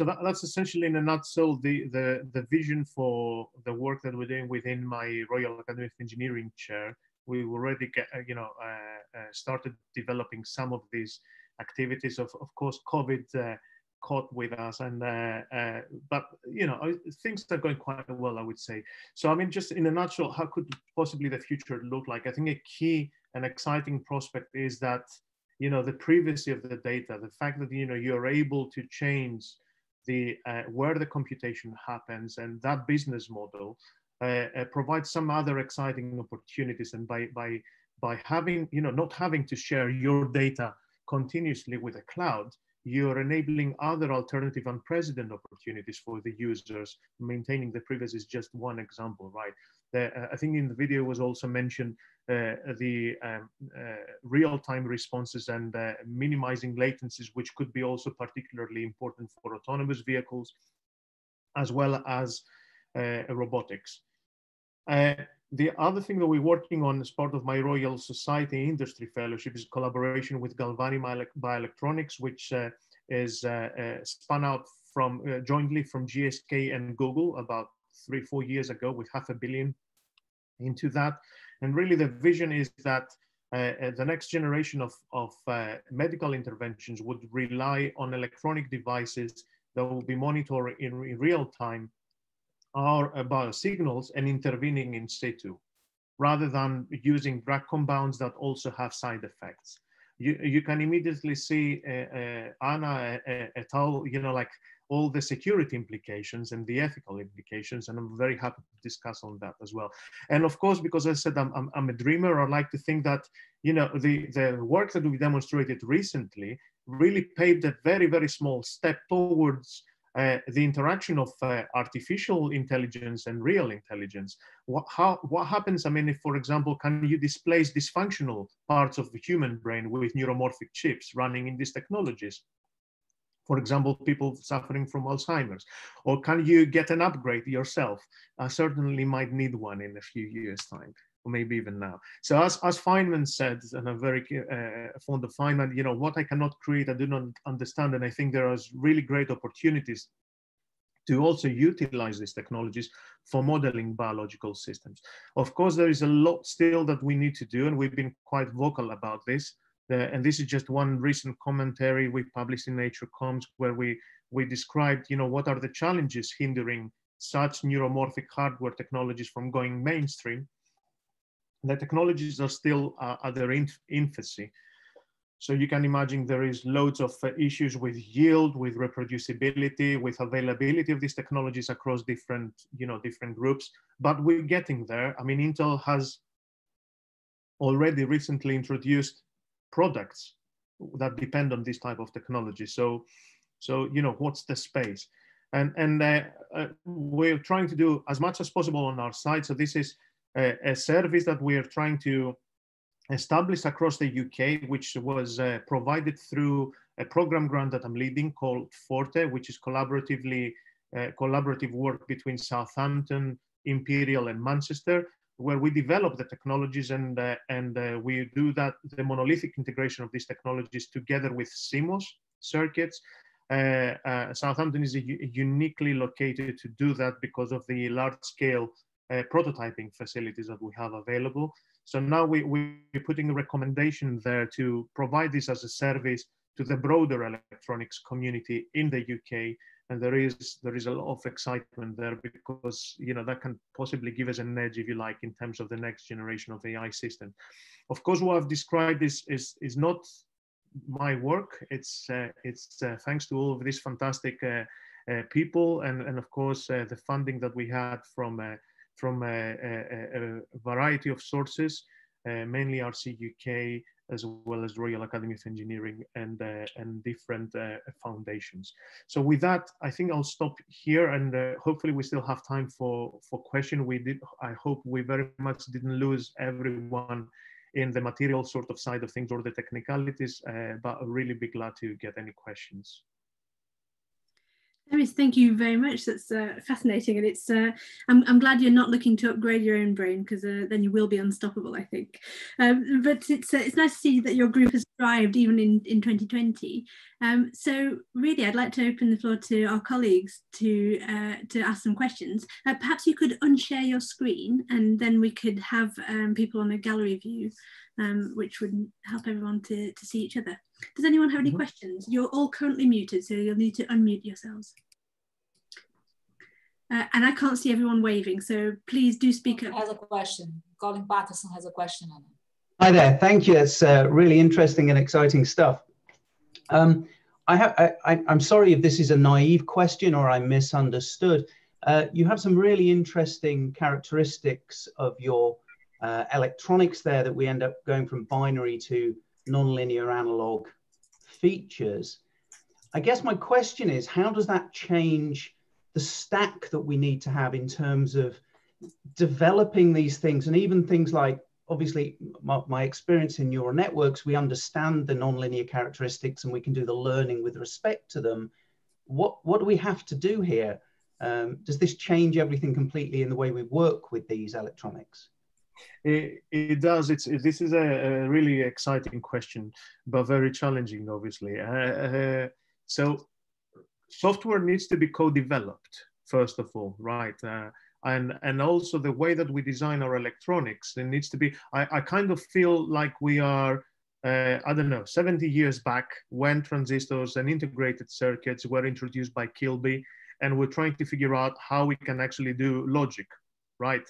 So that, that's essentially in a nutshell the, the, the vision for the work that we're doing within my Royal Academy of Engineering chair. We already get, uh, you know, uh, uh, started developing some of these activities. Of, of course, COVID uh, caught with us and uh, uh, but you know things are going quite well i would say so i mean just in a nutshell how could possibly the future look like i think a key and exciting prospect is that you know the privacy of the data the fact that you know you're able to change the uh, where the computation happens and that business model uh, uh, provides some other exciting opportunities and by by by having you know not having to share your data continuously with the cloud you're enabling other alternative unprecedented opportunities for the users. Maintaining the privacy is just one example, right? The, uh, I think in the video was also mentioned uh, the um, uh, real-time responses and uh, minimizing latencies, which could be also particularly important for autonomous vehicles, as well as uh, robotics. Uh, the other thing that we're working on as part of my Royal Society Industry Fellowship is collaboration with Galvani Bioelectronics, which uh, is uh, uh, spun out from uh, jointly from GSK and Google about three, four years ago with half a billion into that. And really the vision is that uh, uh, the next generation of, of medical interventions would rely on electronic devices that will be monitored in, in real time our about signals and intervening in situ, rather than using drug compounds that also have side effects. You, you can immediately see uh, uh, Ana uh, et al., you know, like all the security implications and the ethical implications, and I'm very happy to discuss on that as well. And of course, because I said I'm, I'm, I'm a dreamer, I like to think that, you know, the, the work that we demonstrated recently really paved a very, very small step towards uh, the interaction of uh, artificial intelligence and real intelligence. What, how, what happens, I mean, if, for example, can you displace dysfunctional parts of the human brain with neuromorphic chips running in these technologies? For example, people suffering from Alzheimer's. Or can you get an upgrade yourself? I certainly might need one in a few years' time or maybe even now. So as, as Feynman said, and I'm very uh, fond of Feynman, you know, what I cannot create, I do not understand. And I think there are really great opportunities to also utilize these technologies for modeling biological systems. Of course, there is a lot still that we need to do, and we've been quite vocal about this. Uh, and this is just one recent commentary we published in Nature Comms where we, we described, you know, what are the challenges hindering such neuromorphic hardware technologies from going mainstream the technologies are still uh, at their inf infancy. So you can imagine there is loads of uh, issues with yield, with reproducibility, with availability of these technologies across different, you know, different groups. But we're getting there. I mean, Intel has already recently introduced products that depend on this type of technology. So, so you know, what's the space? And and uh, uh, we're trying to do as much as possible on our side. So this is a, a service that we are trying to establish across the UK, which was uh, provided through a program grant that I'm leading called Forte, which is collaboratively uh, collaborative work between Southampton, Imperial, and Manchester, where we develop the technologies and uh, and uh, we do that the monolithic integration of these technologies together with CMOS circuits. Uh, uh, Southampton is uniquely located to do that because of the large scale uh, prototyping facilities that we have available. So now we, we're putting a recommendation there to provide this as a service to the broader electronics community in the UK. And there is there is a lot of excitement there because you know that can possibly give us an edge, if you like, in terms of the next generation of AI system. Of course, what I've described is is is not my work. It's uh, it's uh, thanks to all of these fantastic uh, uh people and and of course uh, the funding that we had from uh, from a, a, a variety of sources, mainly RC UK, as well as Royal Academy of Engineering and, uh, and different uh, foundations. So with that, I think I'll stop here and uh, hopefully we still have time for, for question. We did, I hope we very much didn't lose everyone in the material sort of side of things or the technicalities, uh, but really be glad to get any questions. Thank you very much. That's uh, fascinating, and it's. Uh, I'm, I'm glad you're not looking to upgrade your own brain because uh, then you will be unstoppable. I think. Um, but it's uh, it's nice to see that your group has thrived even in in 2020. Um, so really, I'd like to open the floor to our colleagues to uh, to ask some questions. Uh, perhaps you could unshare your screen, and then we could have um, people on a gallery view, um, which would help everyone to to see each other. Does anyone have any mm -hmm. questions? You're all currently muted, so you'll need to unmute yourselves. Uh, and I can't see everyone waving, so please do speak up. Has a question. Colin Paterson has a question. Hi there. Thank you. It's uh, really interesting and exciting stuff. Um, I have. I, am sorry if this is a naive question or I misunderstood. Uh, you have some really interesting characteristics of your uh, electronics there that we end up going from binary to nonlinear analog features. I guess my question is, how does that change the stack that we need to have in terms of developing these things? And even things like obviously my, my, experience in neural networks we understand the nonlinear characteristics and we can do the learning with respect to them. What what do we have to do here? Um, does this change everything completely in the way we work with these electronics it, it does. It's it, this is a, a, really exciting question, but very challenging, obviously. Uh, uh, so, software needs to be co-developed first of all, right? Uh, and and also the way that we design our electronics, it needs to be. I, I kind of feel like we are. Uh, I don't know, 70 years back when transistors and integrated circuits were introduced by Kilby, and we're trying to figure out how we can actually do logic, right?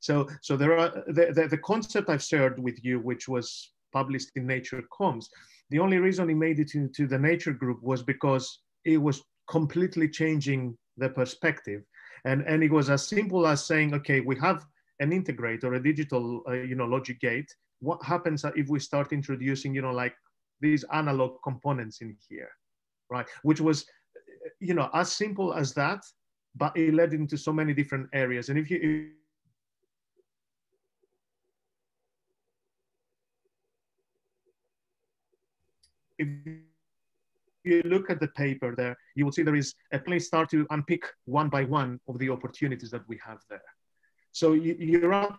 So, so there are the, the, the concept I've shared with you, which was published in Nature Comms, the only reason he made it into the Nature group was because it was completely changing the perspective. And, and it was as simple as saying, okay, we have an integrator, a digital, uh, you know, logic gate. What happens if we start introducing, you know, like these analog components in here, right? Which was, you know, as simple as that, but it led into so many different areas. And if you, if you look at the paper there, you will see there is a place start to unpick one by one of the opportunities that we have there. So you, are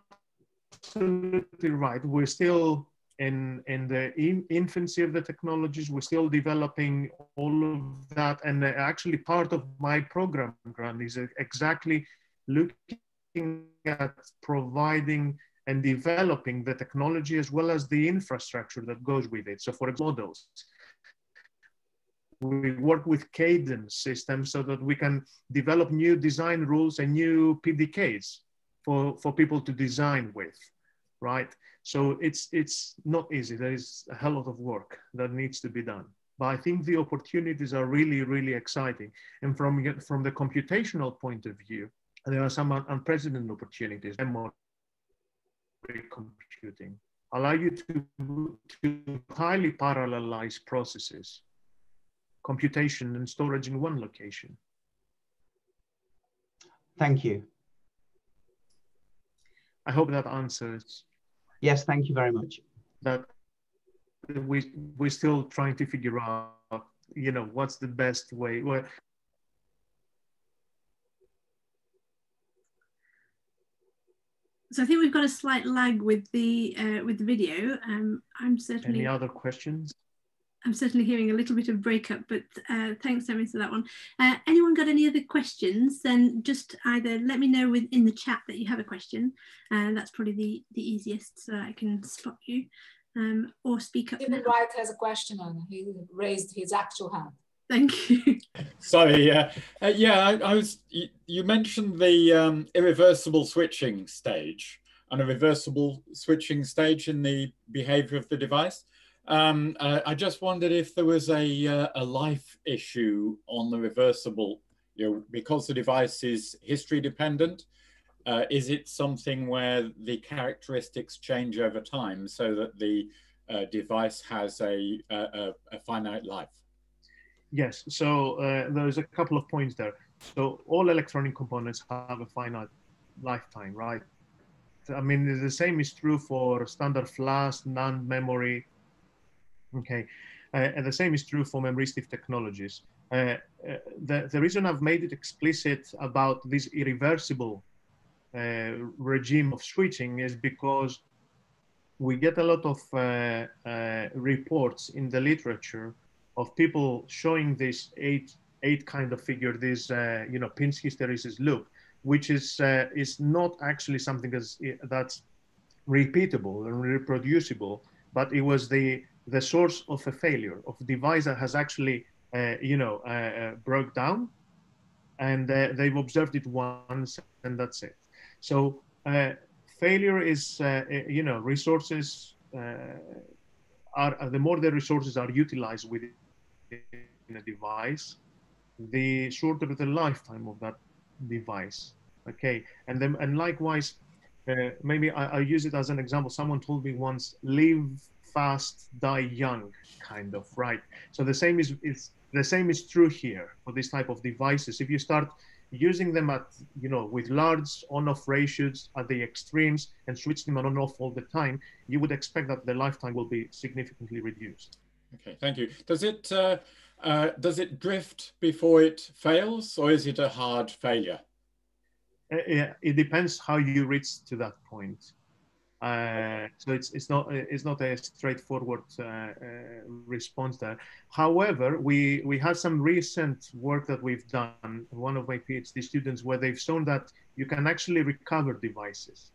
absolutely right. We're still in, in the in infancy of the technologies. We're still developing all of that. And uh, actually part of my program, Grant, is exactly looking at providing and developing the technology as well as the infrastructure that goes with it. So for models, we work with Cadence systems so that we can develop new design rules and new PDKs for, for people to design with, right? So it's, it's not easy. There is a hell lot of work that needs to be done. But I think the opportunities are really, really exciting. And from, from the computational point of view, there are some unprecedented opportunities. Computing allow you to, to highly parallelize processes computation and storage in one location. Thank you. I hope that answers. Yes, thank you very much. That we we're still trying to figure out, you know, what's the best way. Well, so I think we've got a slight lag with the uh, with the video. Um, I'm certainly. Any other questions? I'm certainly hearing a little bit of breakup, but uh, thanks, Themis, for that one. Uh, anyone got any other questions? Then just either let me know within the chat that you have a question. Uh, that's probably the, the easiest so I can spot you um, or speak up. Stephen Wright has a question on, he raised his actual hand. Thank you. Sorry, yeah. Uh, yeah, I, I, was, you, you mentioned the um, irreversible switching stage and a reversible switching stage in the behavior of the device. Um, uh, I just wondered if there was a, uh, a life issue on the reversible, you know, because the device is history dependent. Uh, is it something where the characteristics change over time so that the uh, device has a, a, a, finite life? Yes, so uh, there's a couple of points there. So all electronic components have a finite lifetime, right? I mean, the same is true for standard flash, NAND memory, Okay, uh, and the same is true for memristive technologies. Uh, uh, the, the reason I've made it explicit about this irreversible uh, regime of switching is because we get a lot of uh, reports in the literature of people showing this eight eight kind of figure, this you know pinch hysteresis loop, which is is not actually something that's that's repeatable and reproducible, but it was the the source of a failure of a device that has actually, uh, you know, uh, uh broke down, and uh, they've observed it once, and that's it. So uh, failure is, you know, resources are the more the resources are utilized within a device, the shorter the lifetime of that device. Okay, and then and likewise, uh, maybe I, I use it as an example. Someone told me once, live fast, die young, kind of, right? So the same is, is the same is true here for this type of devices. If you start using them at, you know, with large on-off ratios at the extremes and switch them on and off all the time, you would expect that the lifetime will be significantly reduced. Okay, thank you. Does it uh, uh, does it drift before it fails, or is it a hard failure? Uh, yeah, it depends how you reach to that point. Uh, so it's it's not it's not a straightforward uh, uh, response there. However, we we have some recent work that we've done. One of my PhD students, where they've shown that you can actually recover devices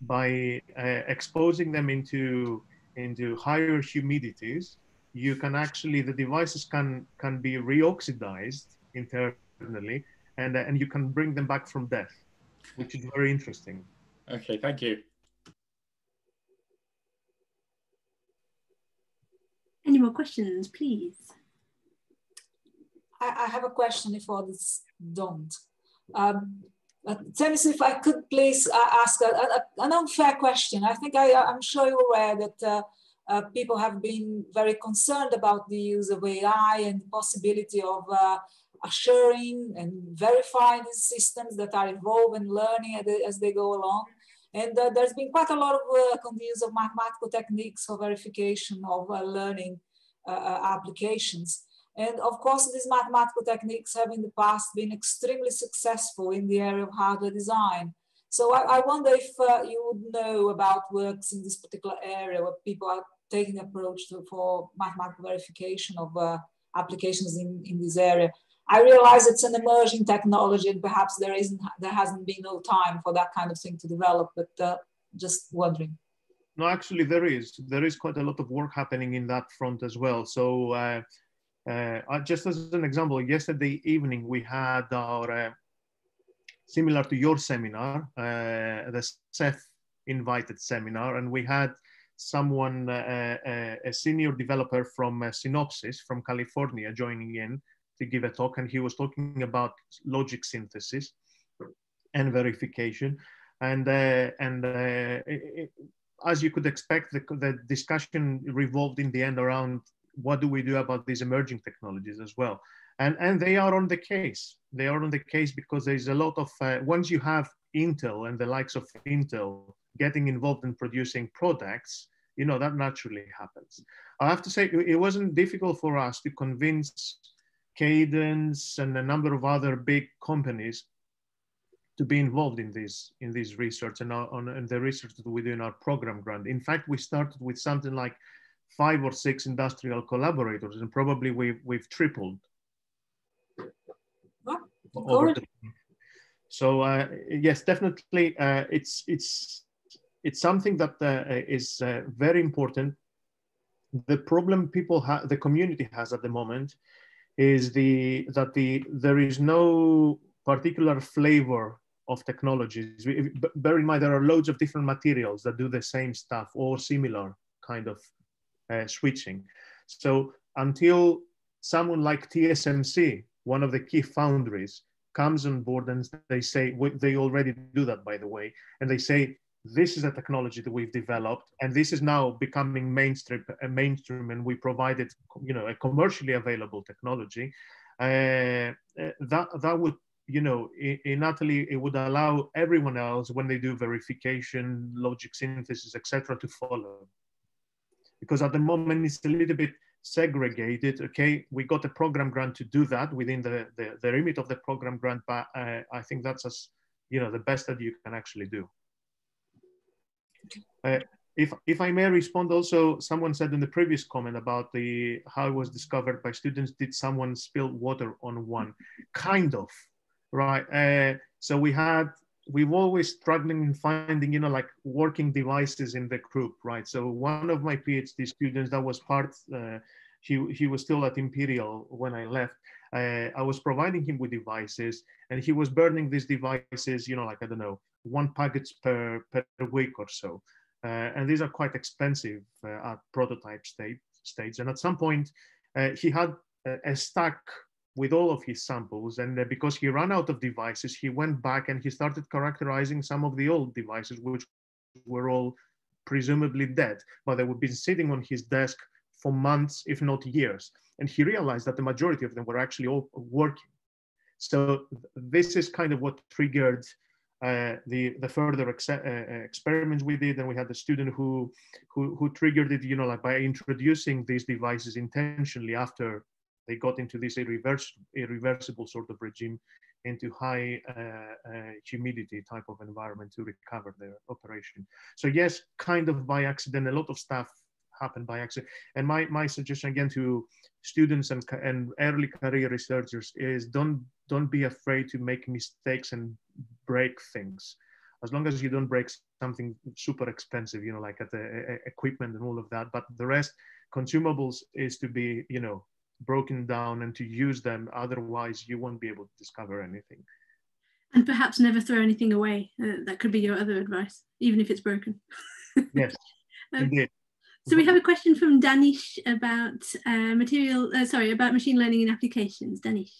by uh, exposing them into into higher humidities. You can actually the devices can can be reoxidized internally, and and you can bring them back from death, which is very interesting. Okay, thank you. Any more questions, please? I, I have a question if others don't. Um, uh, Themis, if I could please uh, ask a, a, an unfair question. I think I, am sure you're aware that uh, uh, people have been very concerned about the use of AI and the possibility of uh, assuring and verifying these systems that are involved in learning as they go along. And uh, there's been quite a lot of work on the use of mathematical techniques for verification of uh, learning uh, uh, applications. And of course, these mathematical techniques have in the past been extremely successful in the area of hardware design. So I, I wonder if uh, you would know about works in this particular area where people are taking approach to, for mathematical verification of uh, applications in, in this area. I realize it's an emerging technology and perhaps there isn't, there hasn't been no time for that kind of thing to develop, but uh, just wondering. No, actually there is. There is quite a lot of work happening in that front as well. So uh, uh, just as an example, yesterday evening we had our, uh, similar to your seminar, uh, the Ceph invited seminar, and we had someone, uh, a senior developer from Synopsys from California joining in to give a talk, and he was talking about logic synthesis and verification. And uh, and uh, it, as you could expect, the, the discussion revolved in the end around what do we do about these emerging technologies as well. And, and they are on the case. They are on the case because there's a lot of, uh, once you have Intel and the likes of Intel getting involved in producing products, you know, that naturally happens. I have to say, it wasn't difficult for us to convince Cadence and a number of other big companies to be involved in this in this research and on and the research that we do in our program grant. In fact, we started with something like five or six industrial collaborators, and probably we've we've tripled. Oh, so uh, yes, definitely, uh, it's it's it's something that uh, is uh, very important. The problem people have, the community has at the moment, is the that the there is no particular flavor of technologies. Bear in mind there are loads of different materials that do the same stuff or similar kind of uh, switching. So until someone like TSMC, one of the key foundries, comes on board and they say, they already do that by the way, and they say, this is a technology that we've developed and this is now becoming mainstream, uh, mainstream and we provided you know, a commercially available technology, uh, uh, that, that would you know, in, in Italy, it would allow everyone else when they do verification, logic synthesis, etc., to follow. Because at the moment, it's a little bit segregated. Okay, we got a program grant to do that within the, the, the remit of the program grant, but uh, I think that's as, you know, the best that you can actually do. Uh, if, if I may respond also, someone said in the previous comment about the how it was discovered by students, did someone spill water on one? Kind of, right? Uh, so we had, we've always struggling in finding, you know, like working devices in the group, right? So one of my PhD students that was part, uh, he, he was still at Imperial when I left. Uh, I was providing him with devices and he was burning these devices, you know, like, I don't know, one package per, per week or so. Uh, and these are quite expensive uh, at prototype state, stage. And at some point, uh, he had a, a stack with all of his samples. And uh, because he ran out of devices, he went back and he started characterizing some of the old devices, which were all presumably dead, but they would be sitting on his desk for months, if not years. And he realized that the majority of them were actually all working. So this is kind of what triggered uh, the the further ex uh, experiments we did, and we had the student who, who who triggered it, you know, like by introducing these devices intentionally after they got into this irreverse, irreversible sort of regime into high uh, uh, humidity type of environment to recover their operation. So yes, kind of by accident, a lot of stuff happened by accident. And my, my suggestion again to students and, and early career researchers is don't, don't be afraid to make mistakes and break things. As long as you don't break something super expensive, you know, like at the equipment and all of that, but the rest, consumables is to be, you know, broken down and to use them. Otherwise, you won't be able to discover anything. And perhaps never throw anything away. Uh, that could be your other advice, even if it's broken. yes, um, indeed. So we have a question from Danish about uh, material, uh, sorry, about machine learning and applications. Danish.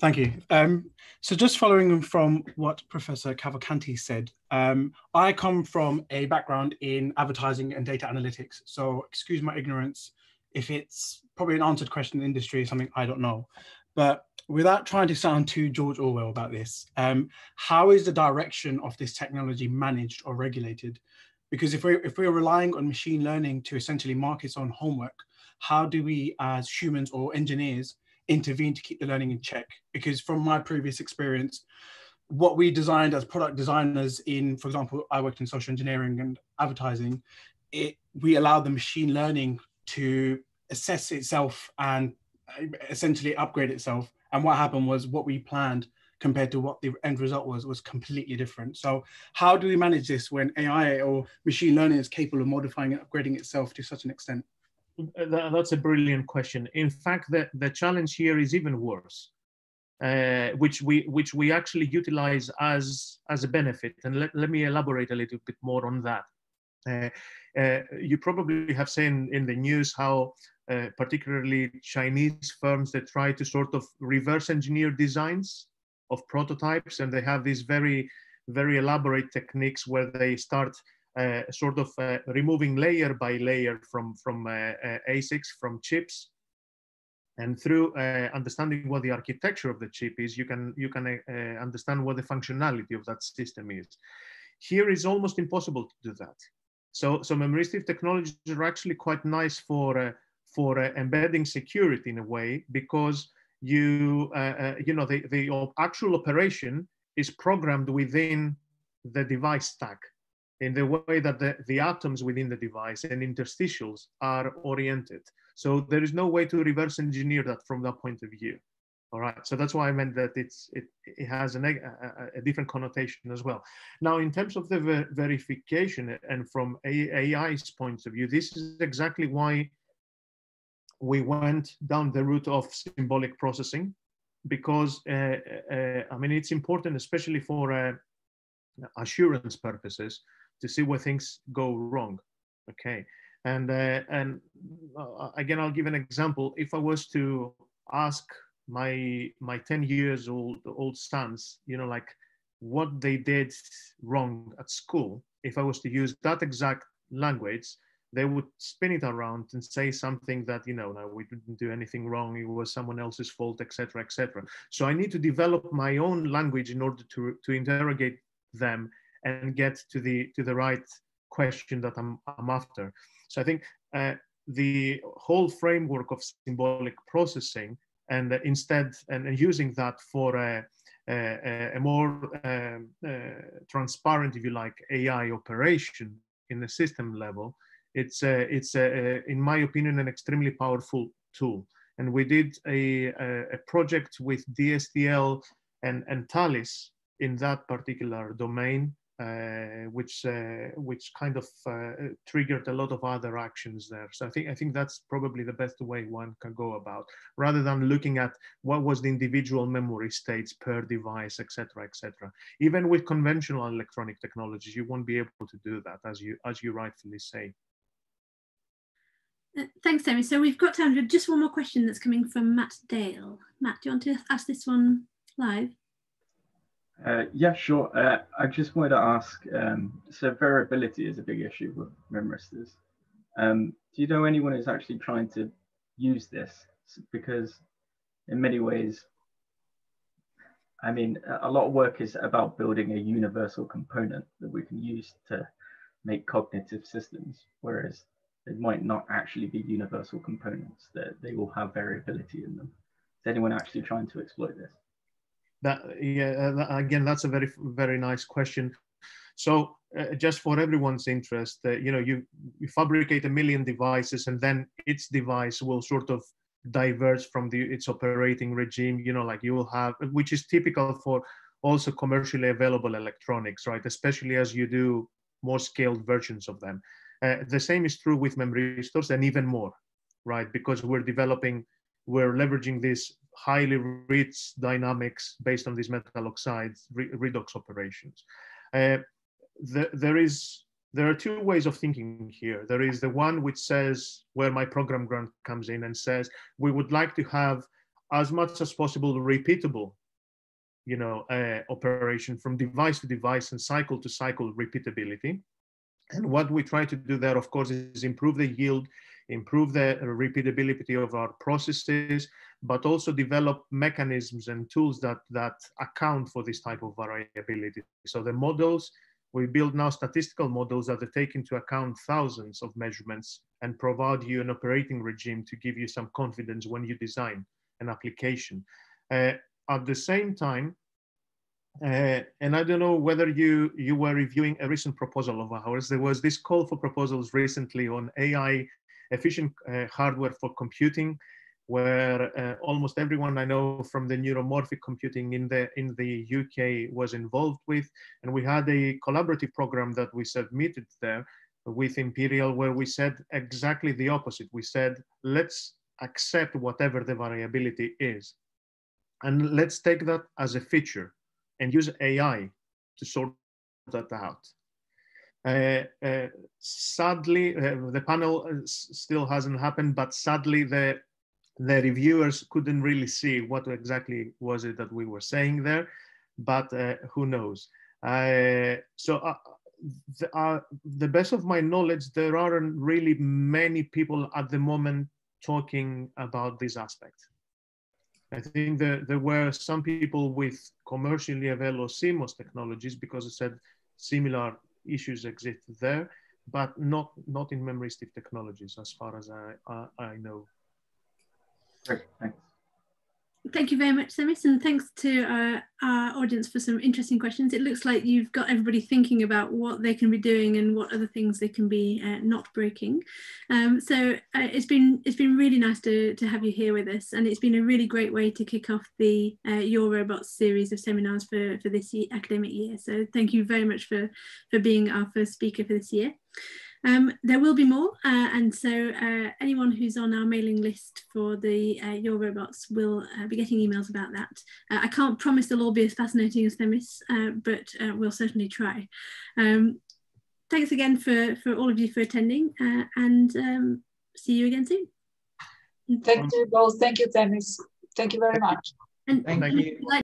Thank you. Um, so just following from what Professor Cavalcanti said, um, I come from a background in advertising and data analytics. So excuse my ignorance if it's probably an answered question in the industry, something I don't know. But without trying to sound too George Orwell about this, um, how is the direction of this technology managed or regulated? Because if we're, if we're relying on machine learning to essentially mark its own homework, how do we as humans or engineers intervene to keep the learning in check? Because from my previous experience, what we designed as product designers in, for example, I worked in social engineering and advertising, it, we allowed the machine learning to assess itself and uh, essentially upgrade itself. And what happened was what we planned compared to what the end result was was completely different. So how do we manage this when AI or machine learning is capable of modifying and upgrading itself to such an extent? That's a brilliant question. In fact, the, the challenge here is even worse, uh, which we which we actually utilize as as a benefit. And let, let me elaborate a little bit more on that. Uh, uh, you probably have seen in the news how uh, particularly Chinese firms that try to sort of reverse engineer designs of prototypes, and they have these very, very elaborate techniques where they start uh, sort of uh, removing layer by layer from from uh, ASICs, from chips, and through understanding what the architecture of the chip is, you can you can understand what the functionality of that system is. Here is almost impossible to do that. So, so memristive technologies are actually quite nice for, uh, for uh, embedding security in a way because you, uh, uh, you know, the, the actual operation is programmed within the device stack. in the way that the, the atoms within the device and interstitials are oriented. So there is no way to reverse engineer that from that point of view. All right, so that's why I meant that it's it, it has a, a, different connotation as well. Now, in terms of the ver verification and from AI's point of view, this is exactly why we went down the route of symbolic processing, because uh, uh, I mean it's important, especially for uh, assurance purposes, to see where things go wrong. Okay, and uh, and uh, again, I'll give an example. If I was to ask my my 10 years old old sons you know like what they did wrong at school if i was to use that exact language they would spin it around and say something that you know no we didn't do anything wrong. It was someone else's fault etc etc so i need to develop my own language in order to to interrogate them and get to the to the right question that i'm, I'm after. So i think uh, the whole framework of symbolic processing and instead and using that for a, a, a more um, uh, transparent, if you like, AI operation in the system level, it's a, it's a, in my opinion an extremely powerful tool. And we did a, a project with DSTL and, and Thales in that particular domain uh, which uh, which kind of uh, triggered a lot of other actions there. So I think I think that's probably the best way one can go about, rather than looking at what was the individual memory states per device, etc., etc. Even with conventional electronic technologies, you won't be able to do that, as you as you rightfully say. Uh, thanks, Terry. So we've got time for just one more question that's coming from Matt Dale. Matt, do you want to ask this one live? Uh, yeah, sure. Uh, I just wanted to ask, um, so variability is a big issue with memristors. Um, do you know anyone who's actually trying to use this? Because in many ways, I mean, a lot of work is about building a universal component that we can use to make cognitive systems, whereas they might not actually be universal components, that they will have variability in them. Is anyone actually trying to exploit this? That yeah, uh, again, that's a very very nice question. So uh, just for everyone's interest, uh, you know, you, you fabricate a million devices, and then its device will sort of diverge from the its operating regime. You know, like you will have, which is typical for also commercially available electronics, right? Especially as you do more scaled versions of them. Uh, the same is true with memristors, and even more, right? Because we're developing, we're leveraging this highly rich dynamics based on these metal oxides re redox operations. Uh, the, there is there are two ways of thinking here. There is the one which says where my program grant comes in and says we would like to have as much as possible repeatable you know uh, operation from device to device and cycle to cycle repeatability and what we try to do there of course is improve the yield improve the repeatability of our processes, but also develop mechanisms and tools that, that account for this type of variability. So the models, we build now statistical models that take into account thousands of measurements and provide you an operating regime to give you some confidence when you design an application. Uh, at the same time, uh, and I don't know whether you you were reviewing a recent proposal of ours. There was this call for proposals recently on AI efficient uh, hardware for computing, where uh, almost everyone I know from the neuromorphic computing in the in the UK was involved with, and we had a collaborative program that we submitted there with Imperial, where we said exactly the opposite. We said let's accept whatever the variability is, and let's take that as a feature and use AI to sort that out. Uh, uh, sadly, uh, the panel still hasn't happened, but sadly, the the reviewers couldn't really see what exactly was it that we were saying there, but who knows? so the, uh, the, best of my knowledge, there aren't really many people at the moment talking about this aspect. I think that there were some people with commercially available CMOS technologies because it said similar issues exist there, but not not in memristive technologies, as far as I I, I know. Great, thanks. Thank you very much, Themis, and thanks to uh, our audience for some interesting questions. It looks like you've got everybody thinking about what they can be doing and what other things they can be uh, not breaking. Um, so uh, it's been it's been really nice to, to have you here with us, and it's been a really great way to kick off the uh, YorRobots series of seminars for, for this academic year. So thank you very much for, for being our first speaker for this year. Um, there will be more, uh, and so uh, anyone who's on our mailing list for the uh, YorRobots will uh, be getting emails about that. Uh, I can't promise they'll all be as fascinating as Themis, uh, but we'll certainly try. Um, thanks again for, for all of you for attending, and um, see you again soon. Thank you both. Thank you, Themis. Thank you very much. And Thank you.